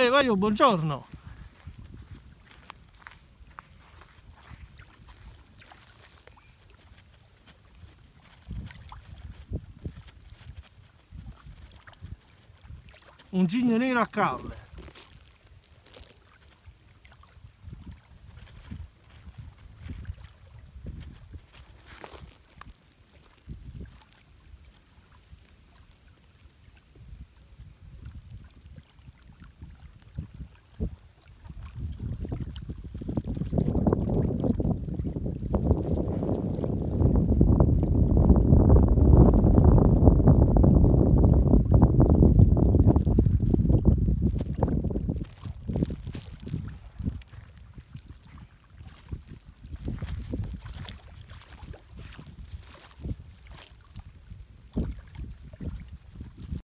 Eh, Mario, buongiorno! Un gigno nero a calle.